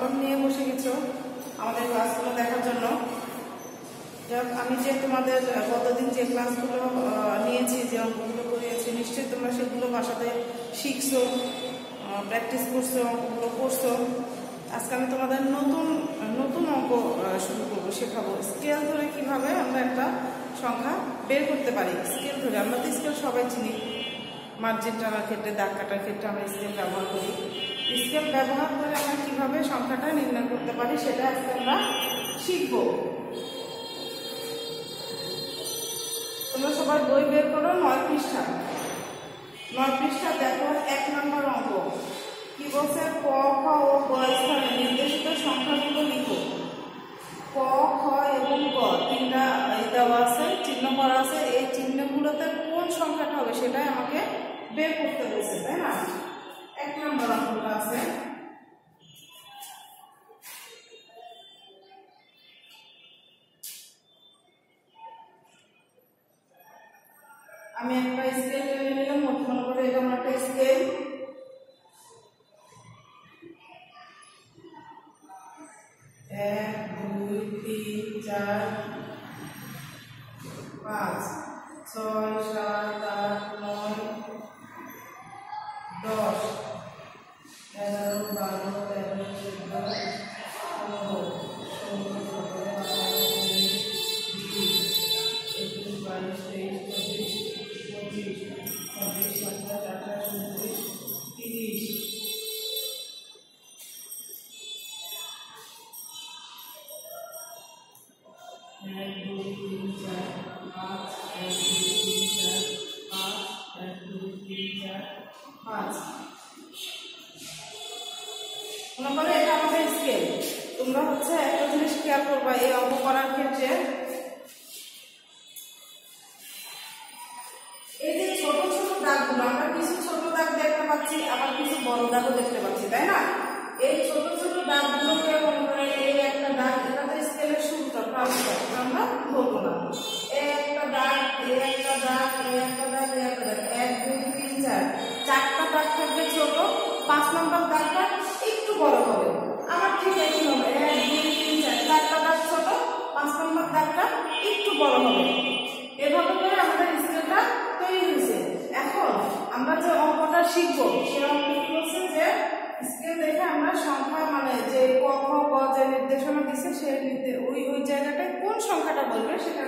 কলম নিয়ে বসে গেছো আমাদের ক্লাসগুলো দেখার জন্য। আমি যে তোমাদের গতদিন যে ক্লাসগুলো নিয়েছি, যে অঙ্কগুলো করিয়েছি, নিশ্চয়ই তোমরা সেগুলো বাসাতে শিখছো প্র্যাকটিস করছ, অঙ্কগুলো করছ। আজকে আমি তোমাদের নতুন নতুন অঙ্ক শুরু করব, শেখাবো। স্কেল ধরে কীভাবে আমরা একটা সংখ্যা বের করতে পারি? স্কেল ধরে, আমরা তো স্কেল সবাই চিনি। মার্জিন টানার ক্ষেত্রে, দাগ কাটার ক্ষেত্রে আমরা স্কেল ব্যবহার করি। স্কেল ব্যবহার করে আমরা কীভাবে সংখ্যাটা নির্ণয় করতে পারি সেটা আজকে আমরা শিখব। তোমরা সবার বই বের করো, নয় পৃষ্ঠা। নয় পৃষ্ঠা দেখো, এক নম্বর অঙ্ক। কি বলছে? ক, খ ও গ স্থানে নির্দেশিত সংখ্যাগুলো লিখো। ক, খ এবং গ তিনটা দেওয়া আছে, চিহ্ন করা আছে। এই চিহ্নগুলোতে কোন সংখ্যাটা হবে সেটাই আমাকে বের করতে হয়েছে তাই না? এক নম্বর অঙ্কটা আছে। আমি একটা স্কেল টেনে নিলাম মনে করে এটা আমার একটা স্কেল এক, দুই, তিন, চার, পাঁচ, ছয়, সাত, আট, নয়, দশ। এগারো বারো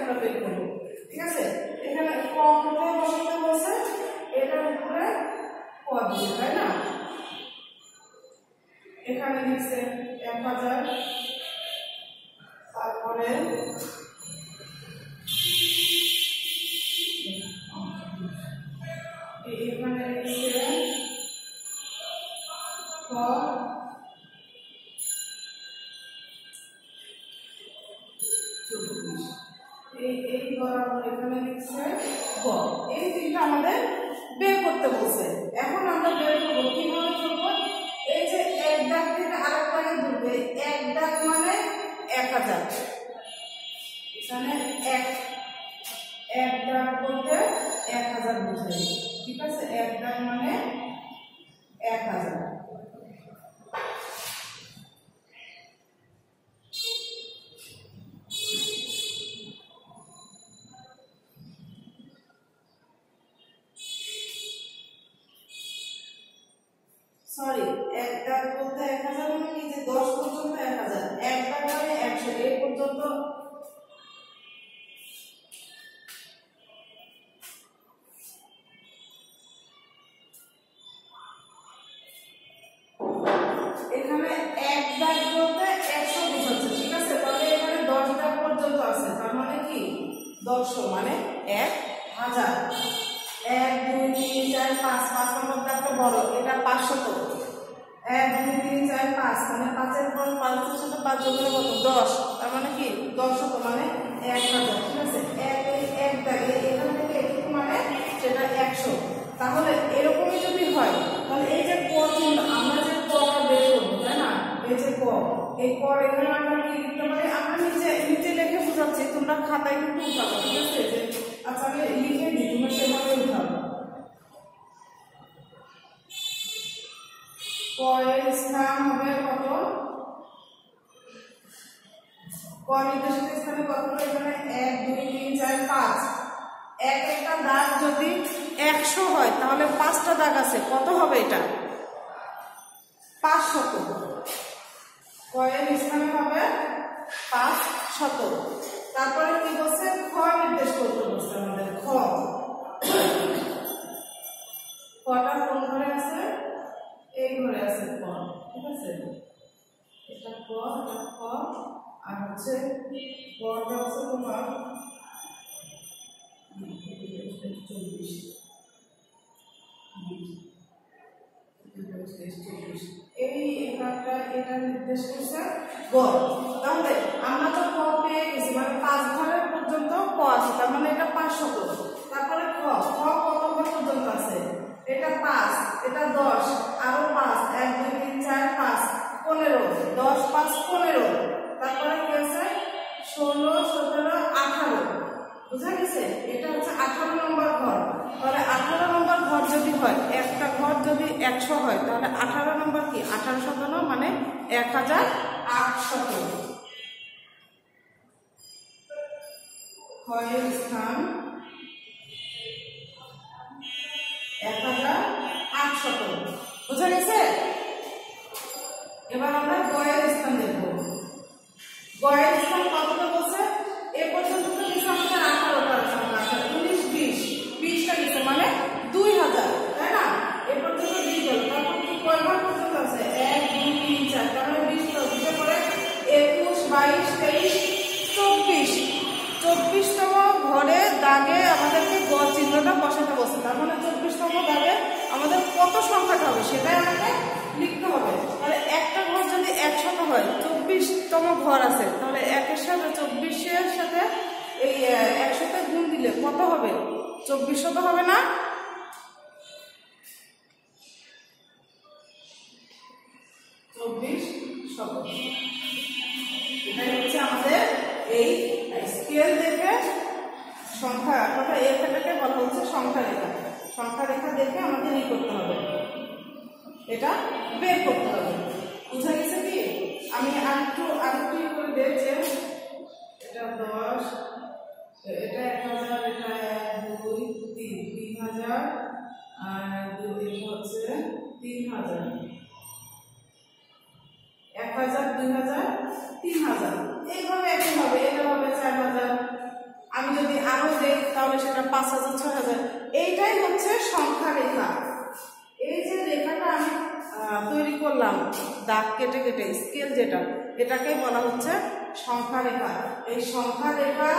আমরা বের করব। ঠিক আছে? এখানে ক কোথায় বসাতে বলছে এটার উপরে ক তাই না? এখানে লিখছে এক হাজার, তারপরে এখানে লিখছে ক বরাবর এই তিনটা আমাদের বের করতে বলছে। এখন আমরা বের করব, কীভাবে করব? এই যে এক দাগ থেকে আরেক দাগে এক দাগ মানে এক হাজার। এখানে এক এক দাগ এক হাজার বোঝায়। ঠিক আছে? এক দাগ মানে এক হাজার। মানে মানে এক হাজার। এক তিন, চার, পাঁচ পাঁচ নম্বর দাগটা বড়, এটা পাঁচশত এক, দুই, তিন, চার, পাঁচ মানে পাঁচের পর পাঁচের সাথে পাঁচ দশ। তার মানে কি? দশ মানে এক হাজার ঠিক আছে? এক এক দাগে এখান থেকে এটুকু মানে সেটা একশো। তাহলে এরকমই যদি হয়, তাহলে এই যে ক আমরা যে কটা বের করব, তাই না? এই যে ক, এই ক এখানে আমরা কি লিখতে পারি আমরা নিচে নিচে লিখে বোঝাচ্ছি তোমরা খাতায় কিন্তু উঠাবো ঠিক আছে যে আচ্ছা আমি লিখে দিই তোমরা এর স্থান হবে কত ক নির্দেশিত স্থানে কতগুলো এখানে এক, দুই, তিন, চার, পাঁচ। এক একটা দাগ যদি একশো হয়, তাহলে পাঁচটা দাগ আছে। কত হবে এটা? পাঁচ শত কয়ের স্থানে হবে পাঁচ শত তারপরে কি বলছে? খ নির্দেশ করতে বলছে আমাদের। খ কটা কোন ঘরে আছে এই ঘরে আছে ক ঠিক আছে এটা ক এটা খ তোমার? চল্লিশ এটা নির্দেশ তাহলে আমরা তো ক পেয়ে গেছি মানে পাঁচ ঘরের পর্যন্ত ক আছে, তার মানে এটা পাঁচশো খ খ কত ঘর পর্যন্ত আছে এটা পাঁচ এটা দশ আরও পাঁচ এক দুই তিন চার পাঁচ পনেরো দশ পাঁচ পনেরো তারপরে কি আছে ষোলো সতেরো আঠারো বুঝা গেছে? এটা হচ্ছে আঠারো নম্বর ঘর। তাহলে আঠারো নম্বর ঘর যদি হয়, একটা ঘর যদি একশো হয়, তাহলে আঠারো নম্বর কি? আঠারো শতাংশ মানে এক হাজার আটশত ক্ষয়ের স্থান এক হাজার আটশত বাইশ, তেইশ, চব্বিশ। চব্বিশতম ঘরে দাগে আমাদেরকে গ চিহ্নটা বসাতে বসে তার মানে চব্বিশতম দাগে আমাদের কত সংখ্যাটা হবে সেটাই আমাকে লিখতে হবে। তাহলে একটা ঘর যদি একশত হয়, চব্বিশতম ঘর আছে, তাহলে একের সাথে চব্বিশের সাথে এই একশোতে গুণ দিলে কত হবে? চব্বিশ শত হবে না। চব্বিশ শত এই স্কেল দেখে সংখ্যা অর্থাৎ এখানটাকে বলা হচ্ছে সংখ্যা রেখা। সংখ্যা রেখা দেখে আমাদের ই করতে হবে। এটা বের করতে হবে। বুঝা গেছে কি? আমি আরেকটু আরেকটু করে দেয় যে এটা দশ, এটা এক হাজার, এটা দুই, তিন তিন হাজার, আর দুই হচ্ছে তিন হাজার। এক হাজার, দুই হাজার, তিন হাজার। এইভাবে একইভাবে এটা হবে চার হাজার। আমি যদি আরও দেই, তাহলে সেটা পাঁচ হাজার, ছয় হাজার। এইটাই হচ্ছে সংখ্যা রেখা। এই যে রেখাটা আমি তৈরি করলাম, দাগ কেটে কেটে স্কেল যেটা, এটাকেই বলা হচ্ছে সংখ্যা রেখা। এই সংখ্যা রেখা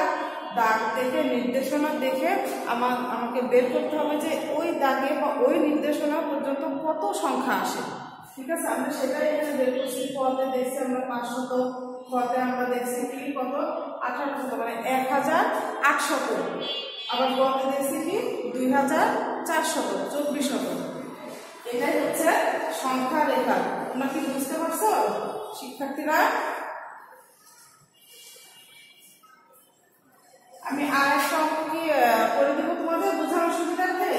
দাগ দেখে, নির্দেশনা দেখে আমার, আমাকে বের করতে হবে যে ওই দাগে বা ওই নির্দেশনা পর্যন্ত কত সংখ্যা আসে। ঠিক আছে? আমরা সেটাই এখানে বের করছি পদে দেখছি আমরা পাঁচশত পদে আমরা দেখছি কি, কত? আঠারো মানে এক হাজার আটশত। আবার পদে দেখছি কি দুই হাজার চারশত চব্বিশ শত এটাই হচ্ছে সংখ্যা রেখা। তোমরা কি বুঝতে পারছ? শিক্ষার্থীরা? আমি আর অঙ্ক কি করে দেবো তোমাদের? বোঝানোর সুবিধার্থে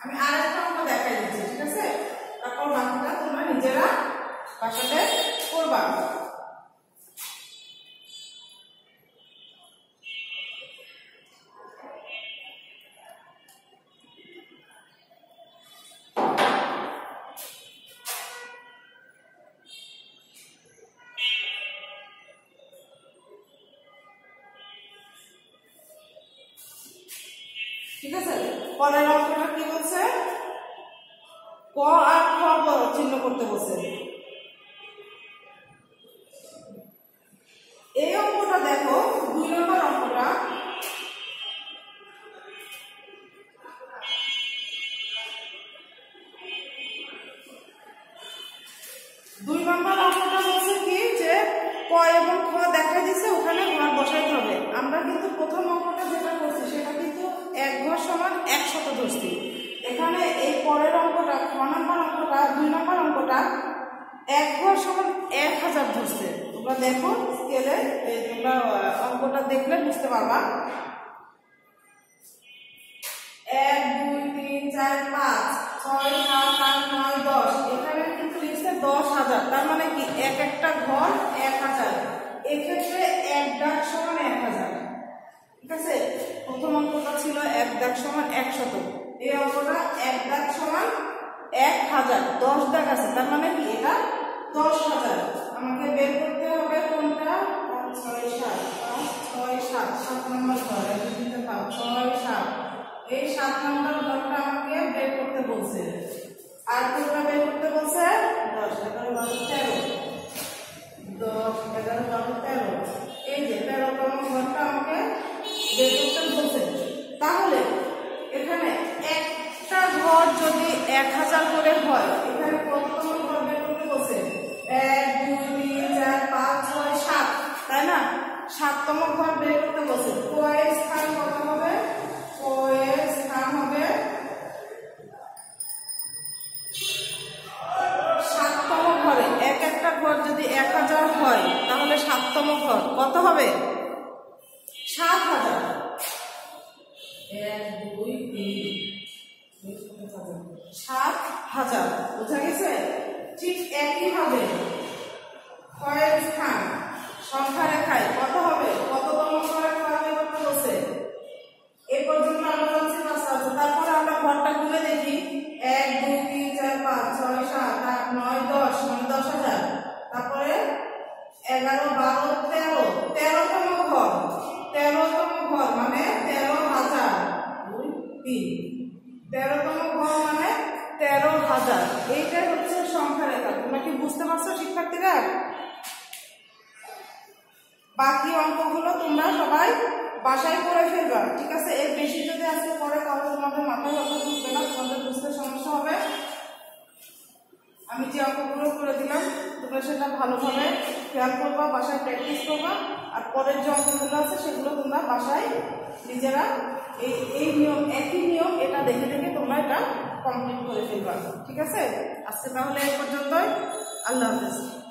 আমি আর একটা দেখাই দিচ্ছি, ঠিক আছে? তারপর বাকিটা তোমরা নিজেরা বাসাতে করবা ঠিক আছে? পরের অঙ্কটা কি বলছে? ক আর খ চিহ্ন করতে বলছে। আমরা কিন্তু প্রথম অঙ্কটা যেটা করছি, সেটা কিন্তু এক ঘর সমান একশত ধরছি। এখানে এই পরের অঙ্কটা, খ নম্বর অঙ্কটা, দুই নম্বর অঙ্কটা এক ঘর সমান এক হাজার ধরছে। তোমরা দেখো স্কেলে তোমরা অঙ্কটা দেখলে বুঝতে পারবা। এক, দুই, তিন, চার, পাঁচ, ছয়, সাত, আট, নয়, দশ। এখানে কিন্তু লিখছে দশ হাজার। তার মানে কি? এক একটা ঘর এক হাজার। এক্ষেত্রে এক ডাক সমান এক হাজার। আছে? প্রথম অঙ্কটা ছিল এক দাগ সমান একশত এই অঙ্কটা এক দাগ সমান এক হাজার। দশ দাগ আছে তার মানে কি? এটা দশ হাজার। আমাকে বের করতে হবে কোনটা? ছয় সাত। ছয় সাত। সাত নম্বর ঘর দুই, পাঁচ ছয় সাত। এই সাত নম্বর ঘরটা আমাকে বের করতে বলছে। আর কোনটা বের করতে বলছে? দশ এগারো বারো তেরো। দশ এগারো বারো তেরো। এই যে তেরো তেরোতম ঘরটা আমাকে তাহলে এখানে একটা ঘর যদি এক হাজার করে হয় এখানে কততম ঘর বের করতে বলছে এক দুই তিন চার পাঁচ ছয় সাত তাই না সাততম ঘর বের করতে বলছে কয়ের স্থান কত হবে কয়ের স্থান হবে সাততম ঘরে এক একটা ঘর যদি এক হাজার হয় তাহলে সাততম ঘর কত হবে সাত হাজার এক সাত হাজার। বোঝা গেছে? ঠিক একইভাবে কয়েক স্থান সংখ্যা রেখায় কত হবে? কততম খাওয়াবে করতে বসে এ পর্যন্ত আমরা জানছি পাঁচটা আছে তারপরে আমরা ঘরটা ঘুরে দেখি। এক, দুই, তিন, চার, পাঁচ, ছয়, সাত, আট, নয়, দশ মানে দশ হাজার। তারপরে এগারো, বারো তেরো তেরোতম ঘর তেরোতম ঘর মানে তেরো হাজার দুই তিন তেরোতম ঘর মানে তেরো হাজার এইটাই হচ্ছে সংখ্যা রেখা। তোমরা কি বুঝতে পারছ, শিক্ষার্থীরা? বাকি অঙ্কগুলো তোমরা সবাই বাসায় করে ফেলবা, ঠিক আছে? এর বেশি যদি আজকে পরে তাহলে তোমাদের মাথায় অত ঢুকবে না, তোমাদের বুঝতে সমস্যা হবে। আমি যে অঙ্কগুলো করে দিলাম, তোমরা সেটা ভালোভাবে খেয়াল করবা, বাসায় প্র্যাকটিস করবা, আর পরের যে অঙ্কগুলো আছে, সেগুলো তোমরা বাসায় নিজেরা এই এই নিয়ম একই নিয়ম, এটা দেখে দেখে তোমরা এটা কমপ্লিট করে ফেলবা ঠিক আছে? আজকে তাহলে এ পর্যন্তই। আল্লাহ হাফেজ।